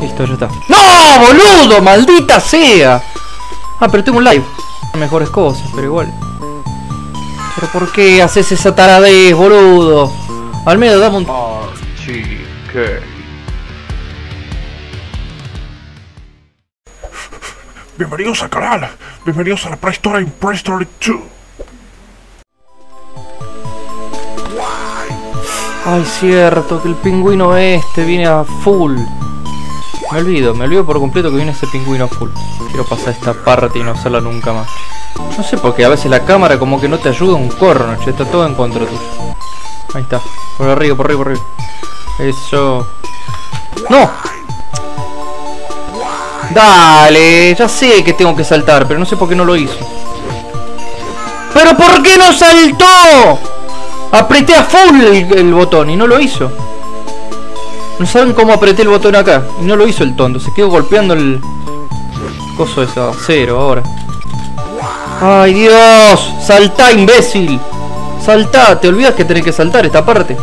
Listo, ya está. ¡No, boludo! ¡Maldita sea! Ah, pero tengo un live. Mejores cosas, pero igual. ¿Pero por qué haces esa taradez, boludo? Al menos dame un... Bienvenidos al canal. Bienvenidos a la Prehistory en Prehistory 2. Ay, cierto, que el pingüino este viene a full. Me olvido, me olvido por completo que viene ese pingüino full. Quiero pasar esta parte y no hacerla nunca más. No sé por qué a veces la cámara como que no te ayuda un corno, che, está todo en contra tuyo. Ahí está, por arriba, por arriba, por arriba. Eso. ¡No! Dale, ya sé que tengo que saltar, pero no sé por qué no lo hizo. ¿Pero por qué no saltó? Apreté a full el botón y no lo hizo. No saben cómo apreté el botón acá. Y no lo hizo el tonto. Se quedó golpeando el coso de acero ahora. ¡Ay, Dios! ¡Saltá, imbécil! ¡Saltá! Te olvidas que tenés que saltar esta parte.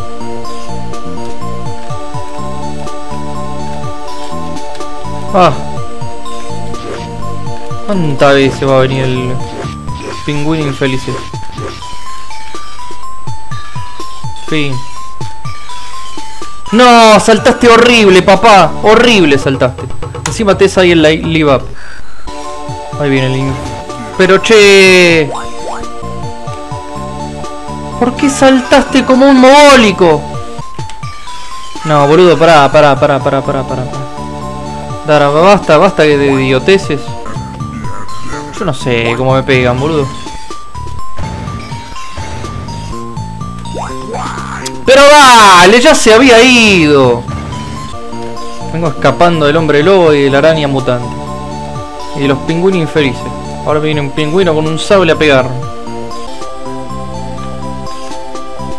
Ah. ¿Cuántas veces va a venir el pingüino infeliz? Fin. No, saltaste horrible, papá. Horrible saltaste. Encima te ahí el li- live up. Ahí viene el link. Pero che. ¿Por qué saltaste como un mogólico? No, boludo, pará, pará, pará, pará, pará. pará. Dara, basta, basta de idioteces. Yo no sé cómo me pegan, boludo. Pero ya se había ido. Vengo escapando del hombre lobo y de la araña mutante. Y de los pingüinos infelices. Ahora viene un pingüino con un sable a pegar.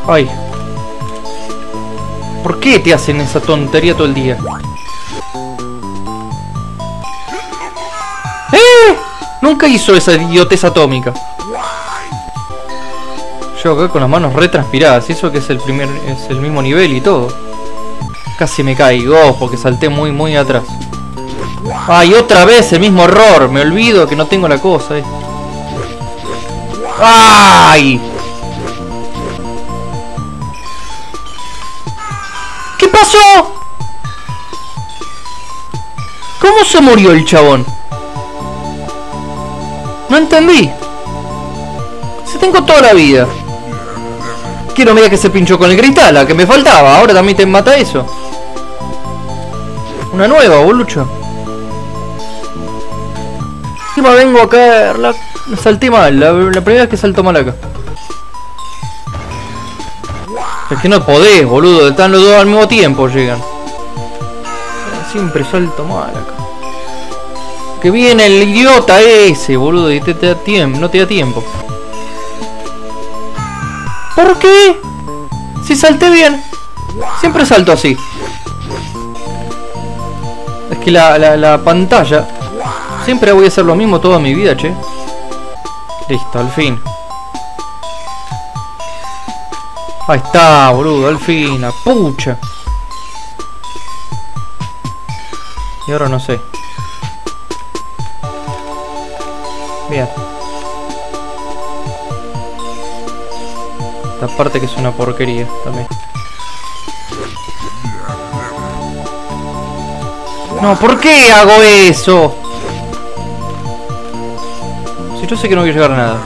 Ay. ¿Por qué te hacen esa tontería todo el día? ¡Eh! Nunca hizo esa idiotez atómica. Yo acá con las manos retranspiradas, y eso que es el primer, es el mismo nivel y todo. Casi me caigo porque salté muy muy atrás. Ay, otra vez el mismo error, me olvido que no tengo la cosa, eh. ¡Ay! ¿Qué pasó? ¿Cómo se murió el chabón? No entendí. Se tengo toda la vida. Quiero media que se pinchó con el cristal, la que me faltaba. Ahora también te mata eso. Una nueva, bolucho. Encima vengo a caer. La, salté mal. La, primera vez que salto mal acá. Es que no podés, boludo. Están los dos al mismo tiempo, llegan. Siempre salto mal acá. Que viene el idiota ese, boludo, y te da tiempo, no te da tiempo. ¿Por qué? Si salté bien. Siempre salto así. Es que la, la, la pantalla... Siempre voy a hacer lo mismo toda mi vida, che. Listo, al fin. Ahí está, boludo, al fin, a pucha. Y ahora no sé. Bien. Esta parte que es una porquería también. No, ¿por qué hago eso? Si yo sé que no voy a llegar a nada.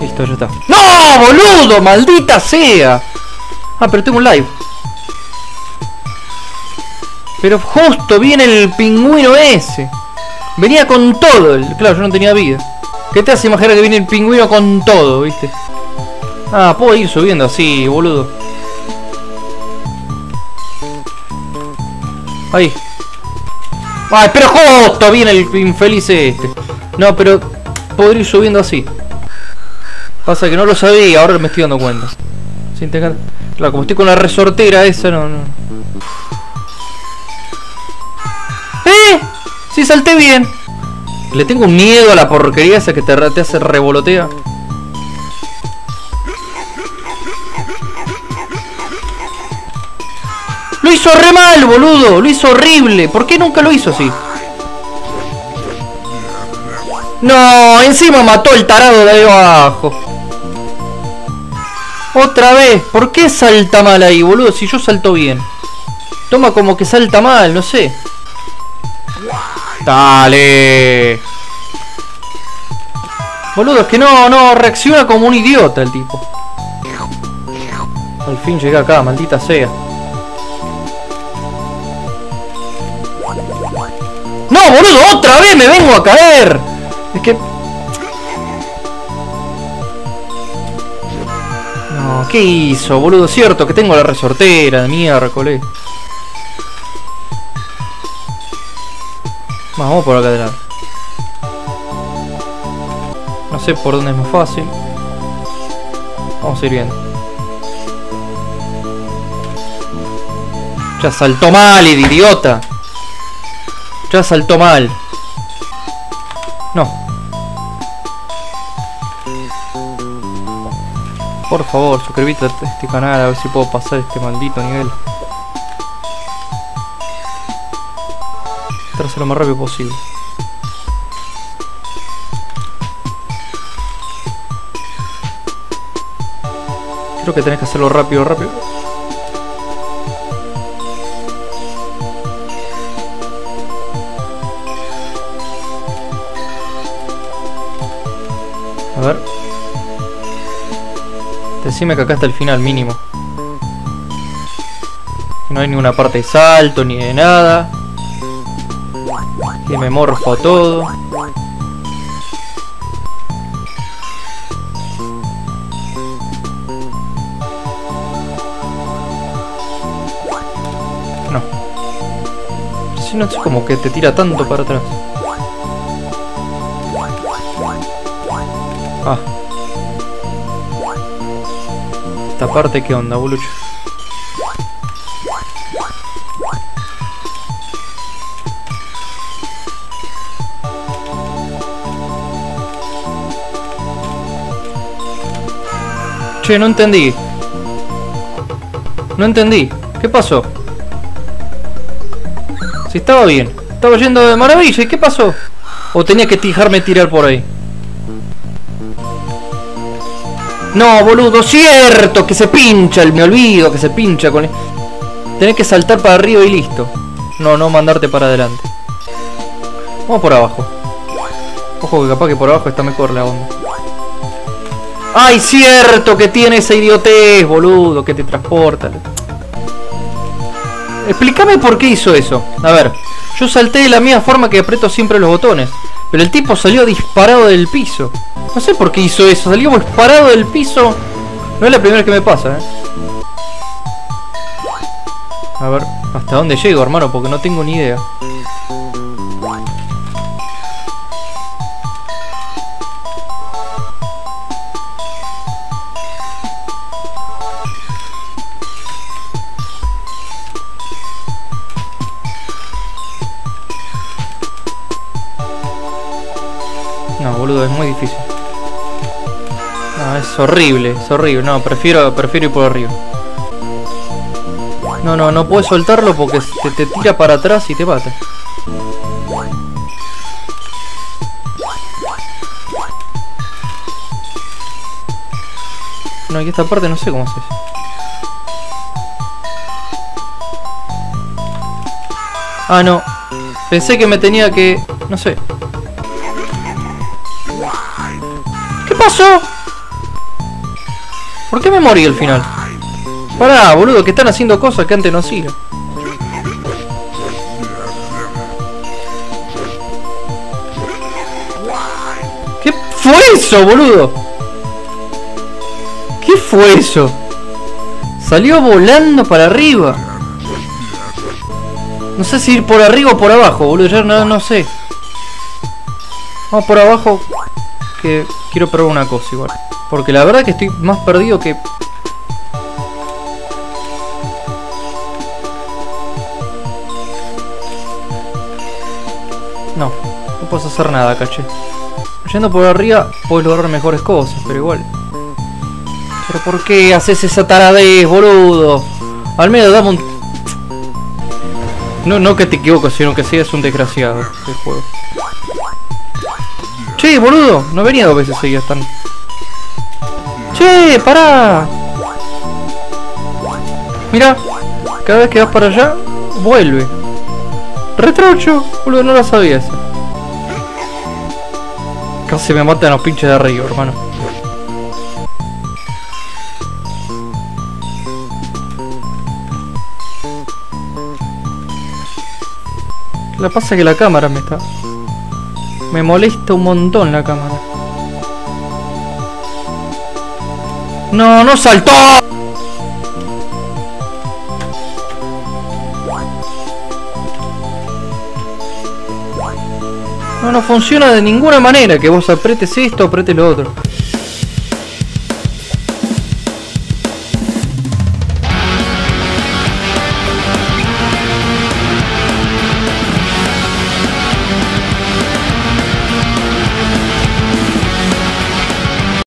Listo, ya está. ¡No, boludo! ¡Maldita sea! Ah, pero tengo un live. Pero justo viene el pingüino ese. Venía con todo. el- Claro, yo no tenía vida. ¿Qué te hace imaginar que viene el pingüino con todo, viste? Ah, puedo ir subiendo así, boludo. Ahí. Ay, pero justo viene el infeliz este. No, pero puedo ir subiendo así. Pasa que no lo sabía, ahora me estoy dando cuenta. Sin tener... Claro, como estoy con la resortera esa, no, no. ¡Eh! Sí, salté bien. Le tengo miedo a la porquería esa que te, te hace revolotea. Lo hizo re mal, boludo. Lo hizo horrible. ¿Por qué nunca lo hizo así? No, encima mató el tarado de ahí abajo. Otra vez. ¿Por qué salta mal ahí, boludo? Si yo salto bien. Toma como que salta mal, no sé. Dale. Boludo, es que no, no, reacciona como un idiota el tipo. Al fin llegué acá, maldita sea. ¡No, boludo! ¡Otra vez me vengo a caer! Es que... No, ¿qué hizo, boludo? Cierto que tengo la resortera de miércoles. Vamos por acá adelante. No sé por dónde es más fácil. Vamos a ir viendo. Ya saltó mal, idiota. Ya saltó mal. No. Por favor, suscríbete a este canal a ver si puedo pasar este maldito nivel. Tratar lo más rápido posible. Creo que tenés que hacerlo rápido, rápido. A ver. Decime que acá está el final mínimo. no hay ninguna parte de salto ni de nada. Que me morfo todo. No. Si no es como que te tira tanto para atrás. Ah. Esta parte, ¿qué onda, bolucho? Che, no entendí. No entendí. ¿Qué pasó? Si estaba bien. Estaba yendo de maravilla. ¿Y qué pasó? ¿O tenía que dejarme tirar por ahí? No, boludo, cierto, que se pincha, me olvido que se pincha con... Tenés que saltar para arriba y listo. No, no mandarte para adelante. Vamos por abajo. Ojo que capaz que por abajo está mejor la onda. ¡Ay, cierto que tiene esa idiotez, boludo, que te transporta! Explícame por qué hizo eso. A ver, yo salté de la misma forma que aprieto siempre los botones. Pero el tipo salió disparado del piso. No sé por qué hizo eso, salió disparado del piso. No es la primera que me pasa, eh. A ver, ¿hasta dónde llego, hermano? Porque no tengo ni idea. Es horrible, es horrible. No, prefiero, prefiero ir por arriba. No, no, no puedes soltarlo porque te, te tira para atrás y te mata. No, y esta parte no sé cómo se hace. Ah, no. Pensé que me tenía que... No sé. Pasó? ¿Por qué me morí al final? Pará, boludo, que están haciendo cosas que antes no hacía. ¿Qué fue eso, boludo? ¿Qué fue eso? Salió volando para arriba. No sé si ir por arriba o por abajo, boludo. Ya no, no sé. Vamos por abajo. Que quiero probar una cosa igual. Porque la verdad que estoy más perdido que... No, no puedo hacer nada, caché. Yendo por arriba puedes lograr mejores cosas, pero igual. ¿Pero por qué haces esa taradez, boludo? Al menos dame un... No, no que te equivoques, sino que seas un desgraciado del juego. Che, boludo, no venía dos veces seguidas tan. Che, pará. Mira, cada vez que vas para allá, vuelve. Retrocho, boludo, no lo sabía eso. Casi me matan los pinches de arriba, hermano. Que pasa que la cámara me está... Me molesta un montón la cámara. ¡No, no saltó! No, no funciona de ninguna manera que vos apretes esto, apretes lo otro.